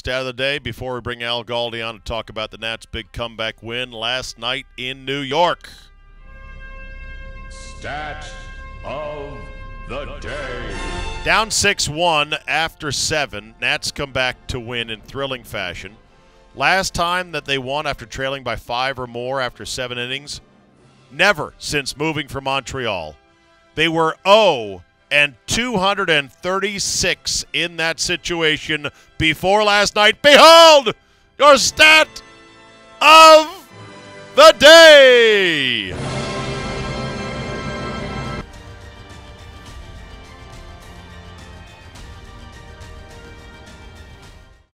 Stat of the day before we bring Al Galdi on to talk about the Nats' big comeback win last night in New York. Stat of the day. Down 6 1 after 7. Nats come back to win in thrilling fashion. Last time that they won after trailing by five or more after seven innings, never since moving from Montreal. They were 0 and 236 in that situation before last night. Behold your stat of the day.